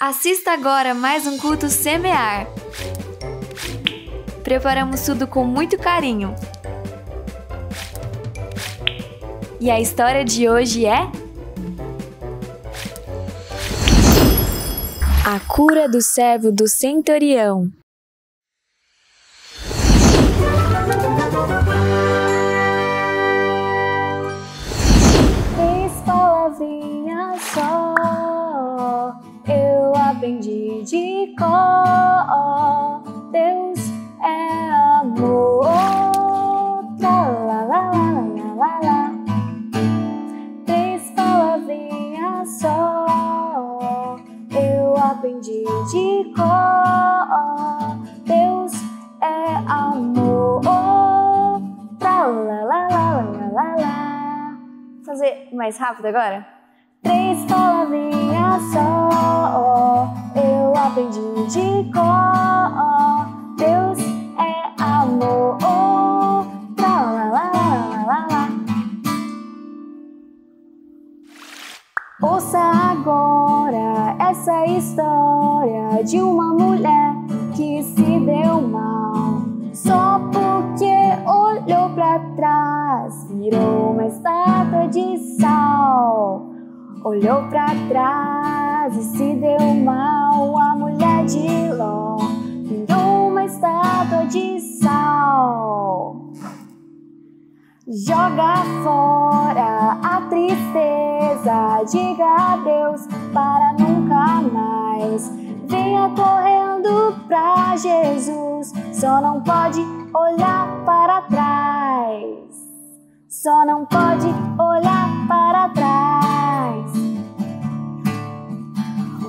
Assista agora mais um culto semear. Preparamos tudo com muito carinho. E a história de hoje é A cura do servo do centurião. Aprendi de cor. Deus é amor. Lá, lá, lá, lá, lá, lá, lá. Três palavrinhas só eu aprendi de cor. Deus é amor. Lá, lá, lá, lá, lá, lá, lá. Fazer mais rápido agora? Três palavrinhas só aprendi de cor. Deus é amor. Lá, lá, lá, lá, lá, lá. Ouça agora essa história de uma mulher que se deu mal só porque olhou pra trás, virou uma estátua de sal. Olhou pra trás Joga fora a tristeza, diga adeus para nunca mais. Venha correndo pra Jesus, só não pode olhar para trás. Só não pode olhar para trás.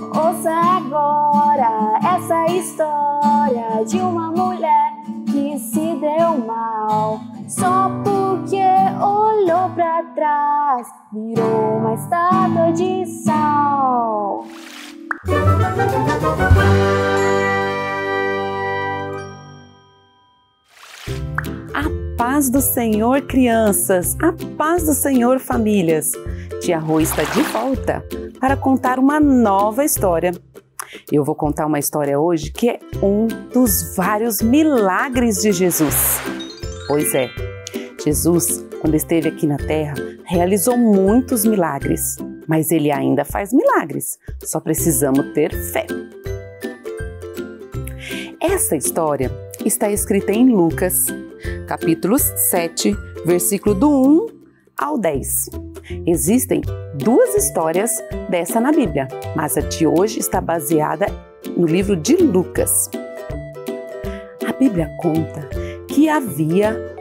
Ouça agora essa história de uma mulher estátua de sal. A paz do Senhor, crianças! A paz do Senhor, famílias! Tia Rô está de volta para contar uma nova história. Eu vou contar uma história hoje que é um dos vários milagres de Jesus. Pois é, Jesus, quando esteve aqui na terra, realizou muitos milagres, mas ele ainda faz milagres, só precisamos ter fé. Essa história está escrita em Lucas, capítulo 7, versículo do 1 ao 10. Existem duas histórias dessa na Bíblia, mas a de hoje está baseada no livro de Lucas. A Bíblia conta que havia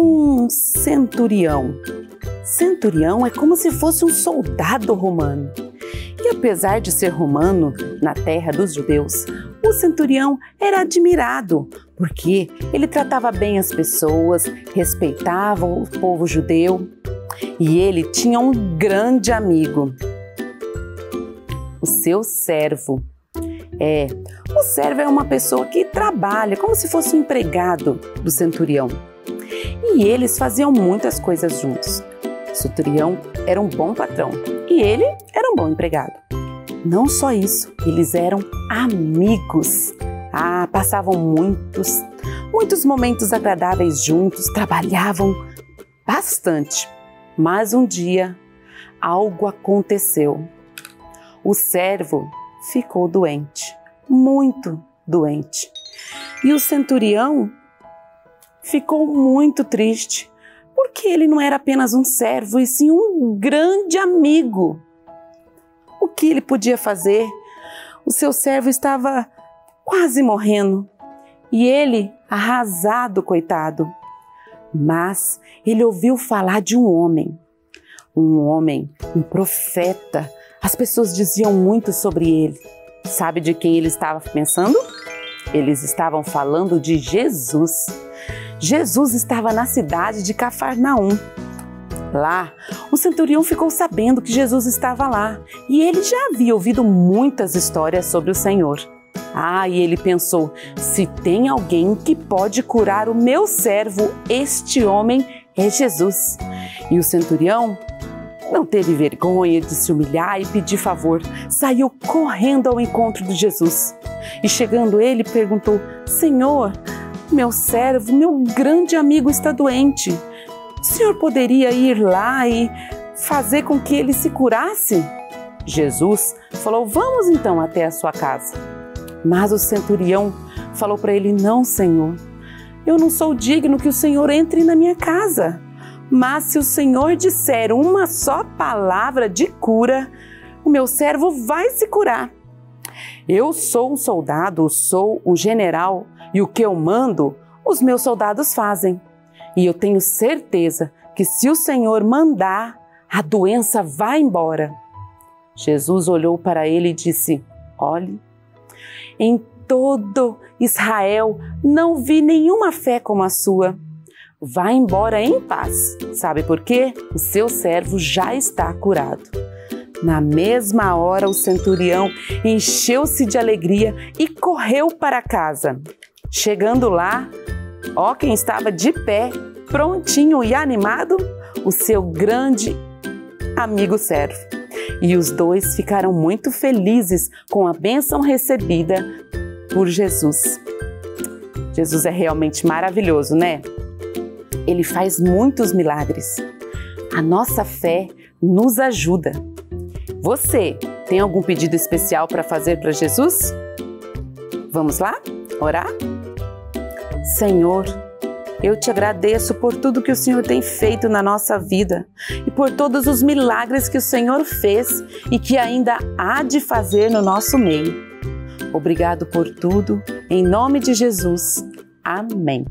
um centurião. Centurião é como se fosse um soldado romano. E apesar de ser romano na terra dos judeus, o centurião era admirado porque ele tratava bem as pessoas, respeitava o povo judeu e ele tinha um grande amigo, o seu servo. É, o servo é uma pessoa que trabalha como se fosse um empregado do centurião. E eles faziam muitas coisas juntos. O centurião era um bom patrão e ele era um bom empregado. Não só isso, eles eram amigos. Ah, passavam muitos, muitos momentos agradáveis juntos, trabalhavam bastante. Mas um dia algo aconteceu. O servo ficou doente, muito doente. E o centurião ficou muito triste, porque ele não era apenas um servo, e sim um grande amigo. O que ele podia fazer? O seu servo estava quase morrendo e ele, arrasado, coitado. Mas ele ouviu falar de um homem, um homem, um profeta. As pessoas diziam muito sobre ele. Sabe de quem ele estava pensando? Eles estavam falando de Jesus. Jesus estava na cidade de Cafarnaum. Lá, o centurião ficou sabendo que Jesus estava lá e ele já havia ouvido muitas histórias sobre o Senhor. Ah, e ele pensou: se tem alguém que pode curar o meu servo, este homem é Jesus. E o centurião não teve vergonha de se humilhar e pedir favor, saiu correndo ao encontro de Jesus. E chegando ele, perguntou: Senhor, meu servo, meu grande amigo está doente. O senhor poderia ir lá e fazer com que ele se curasse? Jesus falou: Vamos então até a sua casa. Mas o centurião falou para ele: Não, Senhor, eu não sou digno que o Senhor entre na minha casa. Mas se o Senhor disser uma só palavra de cura, o meu servo vai se curar. Eu sou um soldado, sou um general, e o que eu mando, os meus soldados fazem. E eu tenho certeza que se o Senhor mandar, a doença vai embora. Jesus olhou para ele e disse: Olhe, em todo Israel não vi nenhuma fé como a sua. Vá embora em paz. Sabe por quê? O seu servo já está curado. Na mesma hora, o centurião encheu-se de alegria e correu para casa. Chegando lá, ó, quem estava de pé, prontinho e animado, o seu grande amigo servo. E os dois ficaram muito felizes com a bênção recebida por Jesus. Jesus é realmente maravilhoso, né? Ele faz muitos milagres. A nossa fé nos ajuda. Você tem algum pedido especial para fazer para Jesus? Vamos lá? Orar? Senhor, eu te agradeço por tudo que o Senhor tem feito na nossa vida e por todos os milagres que o Senhor fez e que ainda há de fazer no nosso meio. Obrigado por tudo, em nome de Jesus. Amém.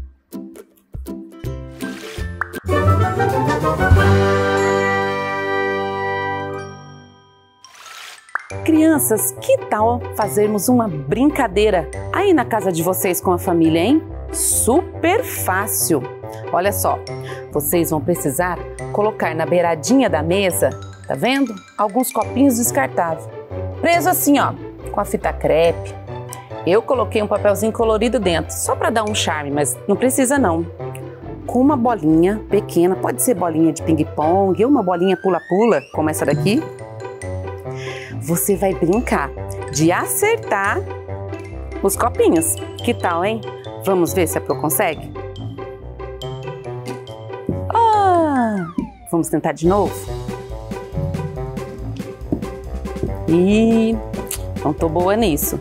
Crianças, que tal fazermos uma brincadeira aí na casa de vocês com a família, hein? Super fácil! Olha só, vocês vão precisar colocar na beiradinha da mesa, tá vendo? Alguns copinhos descartáveis, preso assim, ó, com a fita crepe. Eu coloquei um papelzinho colorido dentro, só para dar um charme, mas não precisa não. Com uma bolinha pequena, pode ser bolinha de ping-pong ou uma bolinha pula-pula, como essa daqui, você vai brincar de acertar os copinhos. Que tal, hein? Vamos ver se a Pro consegue? Ah, vamos tentar de novo? E não tô boa nisso.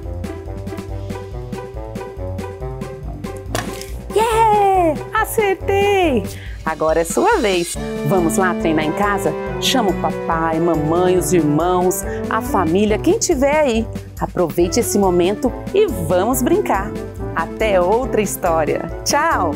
Yeah! Acertei! Agora é sua vez. Vamos lá treinar em casa? Chama o papai, mamãe, os irmãos, a família, quem tiver aí. Aproveite esse momento e vamos brincar. Até outra história. Tchau!